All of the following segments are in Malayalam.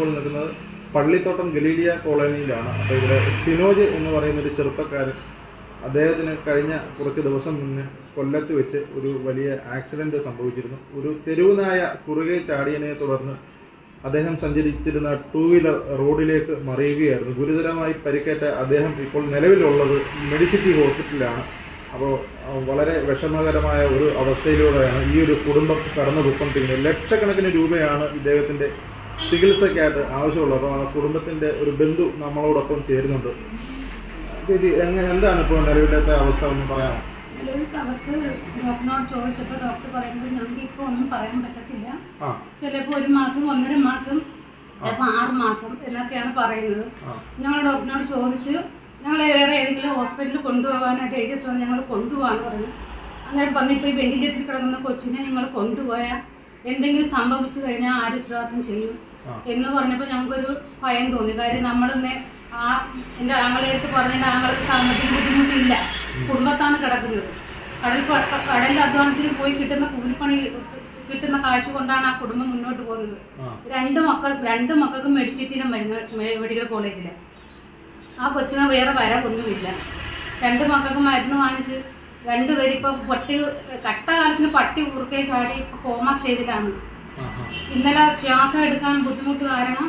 നമ്മളിപ്പോൾ നിൽക്കുന്നത് പള്ളിത്തോട്ടം ഗലീലിയ കോളനിയിലാണ്. അപ്പോൾ ഇവിടെ സിനോജ് എന്ന് പറയുന്ന ഒരു ചെറുപ്പക്കാരൻ അദ്ദേഹത്തിന് കഴിഞ്ഞ കുറച്ച് ദിവസം മുന്നേ കൊല്ലത്ത് വെച്ച് ഒരു വലിയ ആക്സിഡന്റ് സംഭവിച്ചിരുന്നു. ഒരു തെരുവുനായ കുറുകെ ചാടിയതിനെ തുടർന്ന് അദ്ദേഹം സഞ്ചരിച്ചിരുന്ന ടൂ വീലർ റോഡിലേക്ക് മറിയുകയായിരുന്നു. ഗുരുതരമായി പരിക്കേറ്റ അദ്ദേഹം ഇപ്പോൾ നിലവിലുള്ളത് മെഡിസിറ്റി ഹോസ്പിറ്റലിലാണ്. അപ്പോൾ വളരെ വിഷമകരമായ ഒരു അവസ്ഥയിലൂടെയാണ് ഈ ഒരു കുടുംബം കടന്നു പോയിക്കൊണ്ടിരിക്കുന്നത് ലക്ഷക്കണക്കിന് രൂപയാണ് ഇദ്ദേഹത്തിന്റെ ചികിത്സയ്ക്കായിട്ട് ആവശ്യമുള്ളു. അപ്പോൾ ആ കുടുംബത്തിന്റെ ഒരു ബന്ധു നമ്മളോടൊപ്പം ചേരുന്നുണ്ട്. ചേച്ചി എങ്ങനെ എന്താണ് ഇപ്പോൾ നിലവിലത്തെ അവസ്ഥ ഒന്ന് പറയാമോ? നിലവിലത്തെ അവസ്ഥ ഡോക്ടറിനോട് ചോദിച്ചപ്പോൾ ഡോക്ടർ പറയുന്നത് ഞങ്ങൾക്ക് ഇപ്പോൾ ഒന്നും പറയാൻ പറ്റത്തില്ല. ചിലപ്പോൾ ഒരു മാസം ഒന്നര മാസം ചിലപ്പോൾ ആറ് മാസം എന്നൊക്കെയാണ് പറയുന്നത്. ഞങ്ങൾ ഡോക്ടറിനോട് ചോദിച്ച് ഞങ്ങളെ വേറെ ഏതെങ്കിലും ഹോസ്പിറ്റലിൽ കൊണ്ടുപോകാനായിട്ട് എഴുതി തന്നെ ഞങ്ങൾ കൊണ്ടുപോകാന്ന് പറഞ്ഞു. അന്നേരം പറഞ്ഞു ഇപ്പോൾ ഈ വെന്റിലേറ്ററിൽ കിടക്കുന്ന കൊച്ചിനെ ഞങ്ങൾ കൊണ്ടുപോയാൽ എന്തെങ്കിലും സംഭവിച്ചു കഴിഞ്ഞാൽ ആര് ഉത്തരവാദിത്വം ചെയ്യും. എന്ന് പറഞ്ഞപ്പോൾ ഞങ്ങൾക്കൊരു ഭയം തോന്നി. കാര്യം നമ്മളിന്ന് ആ എന്റെ ആങ്ങളെ അടുത്ത് പറഞ്ഞ ആങ്ങൾക്ക് സാമ്പത്തിക ബുദ്ധിമുട്ടില്ല. കുടുംബത്താണ് കിടക്കുന്നത്. കടൽ കടലിൽ അധ്വാനത്തിന് പോയി കിട്ടുന്ന കൂലിപ്പണി കിട്ടുന്ന കാശ് കൊണ്ടാണ് ആ കുടുംബം മുന്നോട്ട് പോകുന്നത്. രണ്ട് മക്കൾ രണ്ട് മക്കൾക്ക് മെഡിസിറ്റിയിലെ മരുന്ന് മെഡിക്കൽ കോളേജിൽ ആ കൊച്ചിന് വേറെ വരവൊന്നുമില്ല. രണ്ട് മക്കൾക്ക് മരുന്ന് വാങ്ങിച്ച് രണ്ടുപേരും ഇപ്പൊ പട്ടി കഷ്ടകാലത്തിന് പട്ടി കുറുക്കെ ചാടി ഇപ്പൊ കോമ സ്റ്റേജിലാണ്. ഇന്നലെ ശ്വാസം എടുക്കാൻ ബുദ്ധിമുട്ട് കാരണം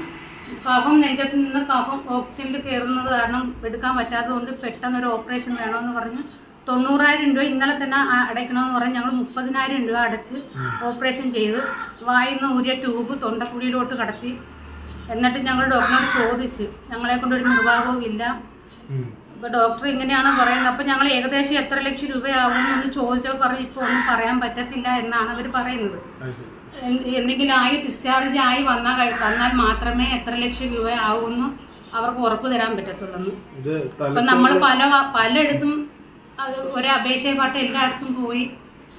കഫം നെഞ്ചത്ത് നിന്ന് കഫം ഓക്സിജനിൽ കയറുന്നത് കാരണം എടുക്കാൻ പറ്റാത്തതുകൊണ്ട് പെട്ടെന്ന് ഒരു ഓപ്പറേഷൻ വേണമെന്ന് പറഞ്ഞ് തൊണ്ണൂറായിരം രൂപ ഇന്നലെ തന്നെ അടയ്ക്കണമെന്ന് പറഞ്ഞ് ഞങ്ങൾ മുപ്പതിനായിരം രൂപ അടച്ച് ഓപ്പറേഷൻ ചെയ്ത് വായിന്ന് ഊരിയ ട്യൂബ് തൊണ്ടക്കുഴിയിലോട്ട് കടത്തി. എന്നിട്ട് ഞങ്ങൾ ഡോക്ടറിനോട് ചോദിച്ച് ഞങ്ങളെ കൊണ്ടൊരു നിർവാഹവും ഇല്ല ഇപ്പൊ ഡോക്ടർ ഇങ്ങനെയാണ് പറയുന്നത്. അപ്പൊ ഞങ്ങൾ ഏകദേശം എത്ര ലക്ഷം രൂപയാകുമെന്നൊന്ന് ചോദിച്ചപ്പോൾ പറഞ്ഞു ഇപ്പോൾ ഒന്നും പറയാൻ പറ്റത്തില്ല എന്നാണ് അവർ പറയുന്നത്. എന്തെങ്കിലും ആയി ഡിസ്ചാർജ് ആയി വന്നാൽ വന്നാൽ മാത്രമേ എത്ര ലക്ഷം രൂപ ആവുമെന്ന് അവർക്ക് ഉറപ്പ് തരാൻ പറ്റത്തുള്ളൂ അപ്പം നമ്മൾ പല പലയിടത്തും അത് ഒരു അപേക്ഷയുമായിട്ട് എല്ലായിടത്തും പോയി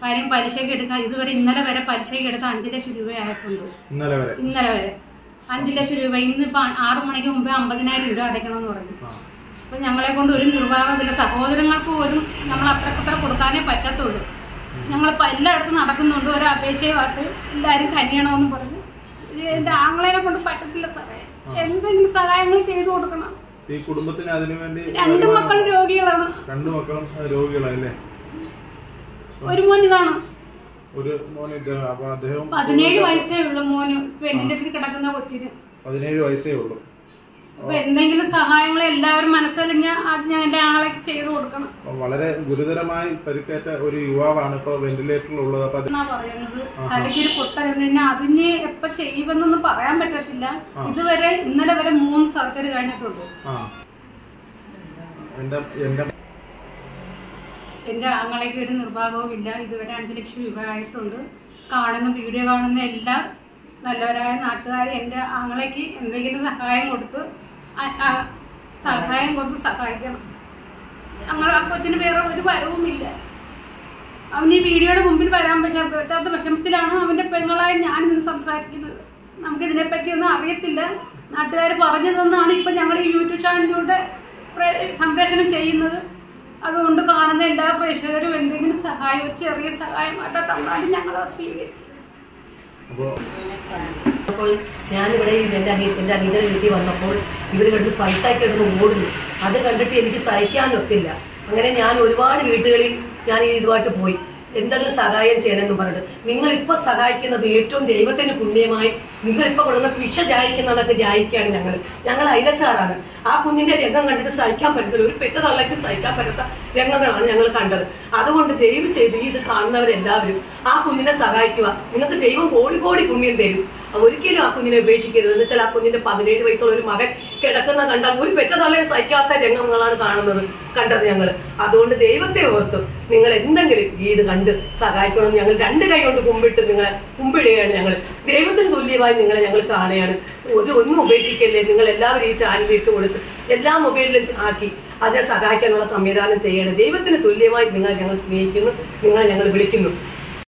കാര്യം പലിശയ്ക്ക് എടുക്കാൻ ഇതുവരെ ഇന്നലെ വരെ പലിശയ്ക്ക് എടുത്ത അഞ്ച് ലക്ഷം രൂപയായിട്ടുണ്ട്. ഇന്നലെ വരെ. ഇന്നലെ വരെ. അഞ്ച് ലക്ഷം രൂപ. ഇന്നിപ്പോ ആറു മണിക്ക് മുമ്പേ അമ്പതിനായിരം രൂപ അടയ്ക്കണമെന്ന് പറഞ്ഞു. ആ. അപ്പൊ ഞങ്ങളെ കൊണ്ട് ഒരു നിർവാഹമില്ല സഹോദരങ്ങൾക്ക് പോലും ഞങ്ങൾ അത്രക്കത്ര കൊടുക്കാനേ പറ്റത്തുള്ളൂ. ഞങ്ങളിപ്പോൾ എല്ലായിടത്തും നടക്കുന്നുണ്ട്. ഒരു അപേക്ഷയുമായിട്ട് എല്ലാവരും കനിയണമെന്ന് പറഞ്ഞു. എന്റെ ആങ്ങളെ കൊണ്ട് പറ്റത്തില്ല സാറേ. എന്തെങ്കിലും സഹായങ്ങൾ ചെയ്തു കൊടുക്കണം. ഈ കുടുംബത്തിന് അതിനു വേണ്ടി രണ്ട് മക്കൾ രോഗികളാണ്. രണ്ടു മക്കളും രോഗികളാണ് രോഗികളല്ലേ ഒരു മോൻ ഇതാണ്. ഒരു മോന് അദ്ദേഹം പതിനേഴ് വയസ്സേ ഉള്ളൂ മോന്. വെന്റിലേറ്ററിൽ കിടക്കുന്ന കൊച്ചിന്. പതിനേഴ് വയസ്സേ ഉള്ളൂ. അപ്പൊ എന്തെങ്കിലും സഹായങ്ങൾ എല്ലാവരും മനസ്സലിഞ്ഞ അത് ഞാൻ എന്റെ ആളെ ചെയ്തു കൊടുക്കണം. വളരെ ഗുരുതരമായി പരിക്കേറ്റ ഒരു യുവാവാണ് ഇപ്പൊ വെന്റിലേറ്ററിൽ ഉള്ളത്. അപ്പൊ അത് എന്നാ പറയുന്നത്? തലയ്ക്കൊരു പൊട്ടലെന്ന് അതിന് എപ്പോ ചെയ്യുമെന്നൊന്നും പറയാൻ പറ്റത്തില്ല. ഇതുവരെ ഇന്നലെ വരെ മൂന്ന് സർജറി എന്റെ എന്റെ ആങ്ങളേക്ക് ഒരു നിർഭാഗവും ഇല്ല ഇതുവരെ അഞ്ചു ലക്ഷം രൂപ ആയിട്ടുണ്ട്. കാണുന്ന വീഡിയോ കാണുന്ന എല്ലാ നല്ലവരായ നാട്ടുകാർ എന്റെ ആങ്ങളേക്ക് എന്തെങ്കിലും സഹായം കൊടുത്ത് സഹായം കൊടുത്ത് സഹായിക്കണം. ഞങ്ങൾ ആ കൊച്ചിന് വേറെ ഒരു വരവുമില്ല. അവൻ ഈ വീഡിയോയുടെ മുമ്പിൽ വരാൻ പറ്റാ- പറ്റാത്ത വിഷമത്തിലാണ് അവന്റെ പെങ്ങളായി ഞാൻ ഇന്ന് സംസാരിക്കുന്നത്. നമുക്കിതിനെപ്പറ്റിയൊന്നും അറിയത്തില്ല. നാട്ടുകാർ പറഞ്ഞു തന്നാണ് ഇപ്പം ഞങ്ങൾ ഈ യൂട്യൂബ് ചാനലിലൂടെ പ്ര- സംപ്രേഷണം ചെയ്യുന്നത്. അതുകൊണ്ട് കാണുന്ന എല്ലാ പ്രേക്ഷകരും എന്തെങ്കിലും സഹായം ഒരു ചെറിയ സഹായമായിട്ട് തന്നാലും ഞങ്ങൾ അത് സ്വീകരിക്കും അപ്പോ അപ്പോൾ ഞാനിവിടെ എന്റെ അനിയ എന്റെ അനിയന്റെ വീട്ടിൽ വന്നപ്പോൾ ഇവിടെ കണ്ട് പൈസ കിടന്ന് ഓടുന്നു. അത് കണ്ടിട്ട് എനിക്ക് സഹിക്കാൻ ഒത്തില്ല. അങ്ങനെ ഞാൻ ഒരുപാട് വീട്ടുകളിൽ ഞാൻ ഇതുമായിട്ട് പോയി. എന്തെങ്കിലും സഹായം ചെയ്യണമെന്ന് പറഞ്ഞത് നിങ്ങൾ ഇപ്പൊ സഹായിക്കുന്നത് ഏറ്റവും ദൈവത്തിന് പുണ്യമായി നിങ്ങൾ ഇപ്പൊ കൊടുക്കുന്ന പിഷ ജായിക്കുന്നതൊക്കെ ജായിക്കാണ് ഞങ്ങൾ ഞങ്ങൾ അയലക്കാരാണ് ആ കുഞ്ഞിന്റെ രംഗം കണ്ടിട്ട് സഹിക്കാൻ പറ്റത്തില്ല. ഒരു പെറ്റ തള്ളയ്ക്ക് സഹിക്കാൻ പറ്റാത്ത രംഗങ്ങളാണ് ഞങ്ങൾ കണ്ടത്. അതുകൊണ്ട് ദൈവം ചെയ്ത് ഇത് കാണുന്നവരെല്ലാവരും ആ കുഞ്ഞിനെ സഹായിക്കുക. നിങ്ങൾക്ക് ദൈവം കോടി കോടി പുണ്യം തരും. ഒരിക്കലും ആ കുഞ്ഞിനെ ഉപേക്ഷിക്കരുത്. എന്ന് വെച്ചാൽ ആ കുഞ്ഞിന്റെ പതിനേഴ് വയസ്സുള്ള ഒരു മകൻ കിടക്കുന്ന കണ്ടാൽ ഒരു പെറ്റ തള്ളയെ സഹിക്കാത്ത രംഗങ്ങളാണ് കാണുന്നത് കണ്ടത് ഞങ്ങൾ അതുകൊണ്ട് ദൈവത്തെ ഓർത്ത് നിങ്ങൾ എന്തെങ്കിലും ഗീത് കണ്ട് സഹായിക്കണം ഞങ്ങൾ രണ്ട് കൈ കൊണ്ട് കുമ്പിട്ട് നിങ്ങളെ കുമ്പിടുകയാണ് ഞങ്ങൾ. ദൈവത്തിന് തുല്യമായി നിങ്ങളെ ഞങ്ങൾ കാണുകയാണ്. ഒരു ഒന്നും ഉപേക്ഷിക്കല്ലേ? നിങ്ങൾ എല്ലാവരും ഈ ചാനലിൽ ഇട്ട് കൊടുത്ത് എല്ലാ മൊബൈലിലും ആക്കി അതിനെ സഹായിക്കാനുള്ള സംവിധാനം ചെയ്യണം. ദൈവത്തിന് തുല്യമായി നിങ്ങളെ ഞങ്ങൾ സ്നേഹിക്കുന്നു നിങ്ങളെ ഞങ്ങൾ വിളിക്കുന്നു.